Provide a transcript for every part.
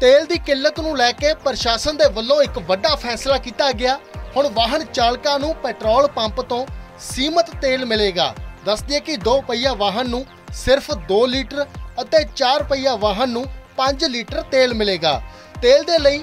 ਤੇਲ ਦੀ ਕਿੱਲਤ ਨੂੰ ਲੈ ਕੇ ਪ੍ਰਸ਼ਾਸਨ ਦੇ ਵੱਲੋਂ ਇੱਕ ਵੱਡਾ ਫੈਸਲਾ ਕੀਤਾ ਗਿਆ। ਹੁਣ ਵਾਹਨ ਚਾਲਕਾਂ ਨੂੰ ਪੈਟਰੋਲ ਪੰਪ ਤੋਂ ਸੀਮਤ ਤੇਲ ਮਿਲੇਗਾ। ਦੱਸਦੇ ਕਿ 2 ਪਹੀਆ ਵਾਹਨ ਨੂੰ ਸਿਰਫ 2 ਲੀਟਰ ਅਤੇ 4 ਪਹੀਆ ਵਾਹਨ ਨੂੰ 5 ਲੀਟਰ ਤੇਲ ਮਿਲੇਗਾ। ਤੇਲ ਦੇ ਲਈ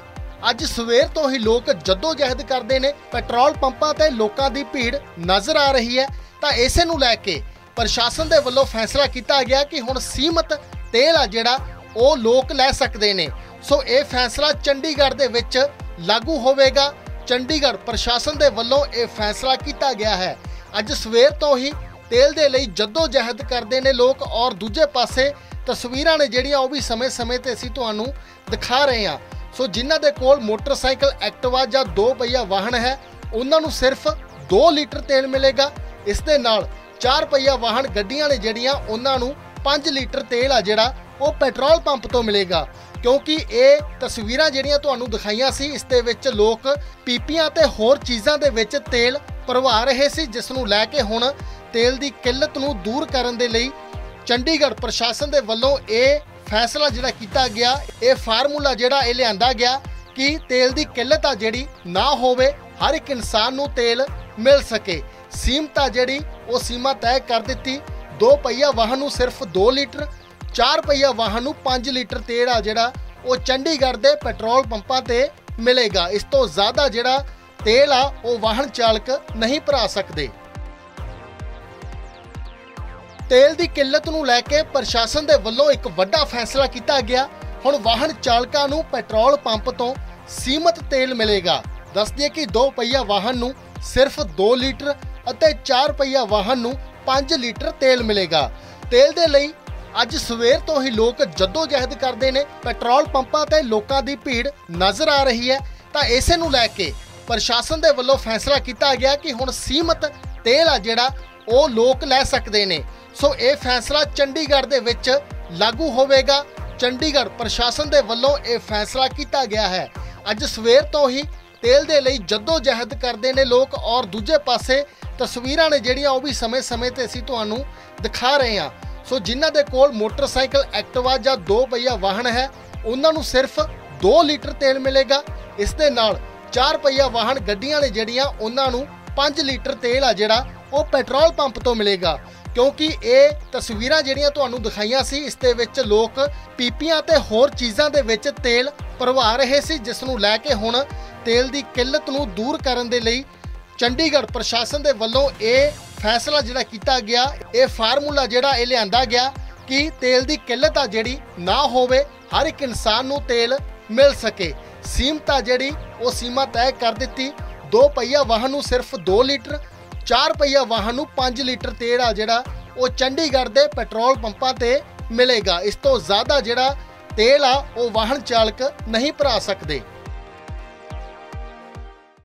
ਅੱਜ ਸਵੇਰ ਤੋਂ ਹੀ ਲੋਕ ਜਹਿਦ ਕਰਦੇ ਨੇ। ਪੈਟਰੋਲ ਪੰਪਾਂ ਤੇ ਲੋਕਾਂ ਦੀ ਭੀੜ ਨਜ਼ਰ ਆ ਰਹੀ ਹੈ। ਤਾਂ ਇਸੇ ਨੂੰ ਲੈ ਕੇ ਪ੍ਰਸ਼ਾਸਨ ਦੇ ਵੱਲੋਂ ਫੈਸਲਾ ਕੀਤਾ ਗਿਆ ਕਿ ਹੁਣ ਸੀਮਤ ਤੇਲ ਆ ਜਿਹੜਾ, ਉਹ ਲੋਕ ਲੈ ਸਕਦੇ ਨੇ। ਸੋ ਇਹ ਫੈਸਲਾ ਚੰਡੀਗੜ੍ਹ ਦੇ ਵਿੱਚ ਲਾਗੂ ਹੋਵੇਗਾ। ਚੰਡੀਗੜ੍ਹ ਪ੍ਰਸ਼ਾਸਨ ਦੇ ਵੱਲੋਂ ਇਹ ਫੈਸਲਾ ਕੀਤਾ ਗਿਆ ਹੈ। ਅੱਜ ਸਵੇਰ ਤੋਂ ਹੀ ਤੇਲ ਦੇ ਲਈ ਜੱਦੋ ਜਹਿਦ ਕਰਦੇ ਨੇ ਲੋਕ ਔਰ ਦੂਜੇ ਪਾਸੇ ਤਸਵੀਰਾਂ ਨੇ ਜਿਹੜੀਆਂ ਉਹ ਵੀ ਸਮੇਂ-ਸਮੇਂ ਤੇ ਅਸੀਂ ਤੁਹਾਨੂੰ ਦਿਖਾ ਰਹੇ ਹਾਂ। ਸੋ ਜਿਨ੍ਹਾਂ ਦੇ ਕੋਲ ਮੋਟਰਸਾਈਕਲ, ਐਕਟਿਵਾ ਜਾਂ ਦੋ ਪਹੀਆ ਵਾਹਨ ਹੈ, ਉਹਨਾਂ ਨੂੰ ਸਿਰਫ 2 ਲੀਟਰ ਤੇਲ ਮਿਲੇਗਾ। ਇਸ ਦੇ ਨਾਲ ਚਾਰ ਪਹੀਆ ਵਾਹਨ ਗੱਡੀਆਂ ਨੇ ਜਿਹੜੀਆਂ, ਉਹਨਾਂ ਨੂੰ 5 ਲੀਟਰ ਤੇਲ ਆ ਜਿਹੜਾ, ਉਹ ਪੈਟਰੋਲ ਪੰਪ ਤੋਂ ਮਿਲੇਗਾ। ਕਿਉਂਕਿ ਇਹ ਤਸਵੀਰਾਂ ਜਿਹੜੀਆਂ ਤੁਹਾਨੂੰ ਦਿਖਾਈਆਂ ਸੀ, ਇਸ ਦੇ ਵਿੱਚ ਲੋਕ ਪੀਪੀਆਂ ਤੇ ਹੋਰ ਚੀਜ਼ਾਂ ਦੇ ਵਿੱਚ ਤੇਲ ਭਰਵਾ ਰਹੇ ਸੀ, ਜਿਸ ਨੂੰ ਲੈ ਕੇ ਹੁਣ ਤੇਲ ਦੀ ਕਿੱਲਤ ਨੂੰ ਦੂਰ ਕਰਨ ਦੇ ਲਈ ਚੰਡੀਗੜ੍ਹ ਪ੍ਰਸ਼ਾਸਨ ਦੇ ਵੱਲੋਂ ਇਹ ਫੈਸਲਾ ਜਿਹੜਾ ਕੀਤਾ ਗਿਆ, ਇਹ ਫਾਰਮੂਲਾ ਜਿਹੜਾ ਇਹ ਲਿਆਂਦਾ ਗਿਆ ਕਿ ਤੇਲ ਦੀ ਕਿੱਲਤ ਆ ਜਿਹੜੀ ਨਾ ਹੋਵੇ, ਹਰ ਇੱਕ ਇਨਸਾਨ ਨੂੰ ਤੇਲ ਮਿਲ ਸਕੇ। ਸੀਮਤਾ ਜਿਹੜੀ ਉਹ ਸੀਮਾ ਤੈਅ ਕਰ ਦਿੱਤੀ। ਦੋ ਪਹੀਆ ਵਾਹਨ ਨੂੰ ਸਿਰਫ 2 ਲੀਟਰ ਚਾਰ ਪਹੀਆ ਵਾਹਨ ਨੂੰ 5 ਲੀਟਰ ਤੇਲ ਆ ਜਿਹੜਾ ਉਹ ਚੰਡੀਗੜ੍ਹ ਦੇ ਪੈਟਰੋਲ ਪੰਪਾਂ ਤੇ ਮਿਲੇਗਾ। ਇਸ ਤੋਂ ਜ਼ਿਆਦਾ ਜਿਹੜਾ ਤੇਲ ਆ, ਉਹ ਵਾਹਨ ਚਾਲਕ ਨਹੀਂ ਭਰਾ ਸਕਦੇ। ਤੇਲ ਦੀ ਕਿੱਲਤ ਨੂੰ ਲੈ ਕੇ ਪ੍ਰਸ਼ਾਸਨ ਦੇ ਵੱਲੋਂ ਇੱਕ ਵੱਡਾ ਫੈਸਲਾ ਕੀਤਾ ਗਿਆ। ਹੁਣ ਵਾਹਨ ਚਾਲਕਾਂ ਨੂੰ ਪੈਟਰੋਲ ਪੰਪ ਤੋਂ ਸੀਮਤ ਤੇਲ ਮਿਲੇਗਾ। ਦੱਸਦੇ ਕਿ 2 ਪਹੀਆ ਵਾਹਨ ਨੂੰ ਸਿਰਫ 2 ਲੀਟਰ ਅਤੇ 4 ਪਹੀਆ ਵਾਹਨ ਨੂੰ 5 ਲੀਟਰ ਤੇਲ ਮਿਲੇਗਾ। ਤੇਲ ਦੇ ਲਈ ਅੱਜ ਸਵੇਰ ਤੋਂ ਹੀ ਲੋਕ ਜੱਦੋ ਜਹਿਦ ਕਰਦੇ ਨੇ। ਪੈਟਰੋਲ ਪੰਪਾਂ ਤੇ ਲੋਕਾਂ ਦੀ ਭੀੜ ਨਜ਼ਰ ਆ ਰਹੀ ਹੈ। ਤਾਂ ਇਸੇ ਨੂੰ ਲੈ ਕੇ ਪ੍ਰਸ਼ਾਸਨ ਦੇ ਵੱਲੋਂ ਫੈਸਲਾ ਕੀਤਾ ਗਿਆ ਕਿ ਹੁਣ ਸੀਮਤ ਤੇਲ ਆ ਜਿਹੜਾ, ਉਹ ਲੋਕ ਲੈ ਸਕਦੇ ਨੇ। ਸੋ ਇਹ ਫੈਸਲਾ ਚੰਡੀਗੜ੍ਹ ਦੇ ਵਿੱਚ ਲਾਗੂ ਹੋਵੇਗਾ। ਚੰਡੀਗੜ੍ਹ ਪ੍ਰਸ਼ਾਸਨ ਦੇ ਵੱਲੋਂ ਇਹ ਫੈਸਲਾ ਕੀਤਾ ਗਿਆ ਹੈ। ਅੱਜ ਸਵੇਰ ਤੋਂ ਹੀ ਤੇਲ ਦੇ ਲਈ ਜੱਦੋ ਜਹਿਦ ਕਰਦੇ ਨੇ ਲੋਕ। ਔਰ ਦੂਜੇ ਪਾਸੇ ਤਸਵੀਰਾਂ ਨੇ ਜਿਹੜੀਆਂ, ਉਹ ਵੀ ਸਮੇਂ-ਸਮੇਂ ਤੇ ਅਸੀਂ ਤੁਹਾਨੂੰ ਦਿਖਾ ਰਹੇ ਹਾਂ। ਸੋ ਜਿਨ੍ਹਾਂ ਦੇ ਕੋਲ ਮੋਟਰਸਾਈਕਲ, ਐਕਟਿਵਾ ਜਾਂ ਦੋ ਪਹੀਆ ਵਾਹਨ ਹੈ, ਉਹਨਾਂ ਨੂੰ ਸਿਰਫ 2 ਲੀਟਰ ਤੇਲ ਮਿਲੇਗਾ। ਇਸ ਦੇ ਨਾਲ ਚਾਰ ਪਹੀਆ ਵਾਹਨ ਗੱਡੀਆਂ ਨੇ ਜਿਹੜੀਆਂ, ਉਹਨਾਂ ਨੂੰ 5 ਲੀਟਰ ਤੇਲ ਆ ਜਿਹੜਾ, ਉਹ ਪੈਟਰੋਲ ਪੰਪ ਤੋਂ ਮਿਲੇਗਾ। ਕਿਉਂਕਿ ਇਹ ਤਸਵੀਰਾਂ ਜਿਹੜੀਆਂ ਤੁਹਾਨੂੰ ਦਿਖਾਈਆਂ ਸੀ, ਇਸ ਦੇ ਵਿੱਚ ਲੋਕ ਪੀਪੀਆਂ ਤੇ ਹੋਰ ਚੀਜ਼ਾਂ ਦੇ ਵਿੱਚ ਤੇਲ ਭਰਵਾ ਰਹੇ ਸੀ, ਜਿਸ ਨੂੰ ਲੈ ਕੇ ਹੁਣ ਤੇਲ ਦੀ ਕਿੱਲਤ ਨੂੰ ਦੂਰ ਕਰਨ ਦੇ ਲਈ ਚੰਡੀਗੜ੍ਹ ਪ੍ਰਸ਼ਾਸਨ ਦੇ ਵੱਲੋਂ ਇਹ ਫੈਸਲਾ ਜਿਹੜਾ ਕੀਤਾ ਗਿਆ, ਇਹ ਫਾਰਮੂਲਾ ਜਿਹੜਾ ਇਹ ਲਿਆਂਦਾ ਗਿਆ ਕਿ ਤੇਲ ਦੀ ਕਿੱਲਤ ਆ ਜਿਹੜੀ ਨਾ ਹੋਵੇ, ਹਰ ਇੱਕ ਇਨਸਾਨ ਨੂੰ ਤੇਲ ਮਿਲ ਸਕੇ। ਸੀਮਤਾ ਜਿਹੜੀ ਉਹ ਸੀਮਾ ਤੈਅ ਕਰ ਦਿੱਤੀ। ਦੋ ਪਹੀਆ ਵਾਹਨ ਨੂੰ ਸਿਰਫ 2 ਲੀਟਰ, ਚਾਰ ਪਹੀਆ ਵਾਹਨ ਨੂੰ 5 ਲੀਟਰ ਤੇਲ ਆ ਜਿਹੜਾ ਉਹ ਚੰਡੀਗੜ੍ਹ ਦੇ ਪੈਟਰੋਲ ਪੰਪਾਂ ਤੇ ਮਿਲੇਗਾ। ਇਸ ਤੋਂ ਜ਼ਿਆਦਾ ਜਿਹੜਾ ਤੇਲ ਆ, ਉਹ ਵਾਹਨ ਚਾਲਕ ਨਹੀਂ ਭਰਾ ਸਕਦੇ।